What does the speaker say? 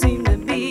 seem to be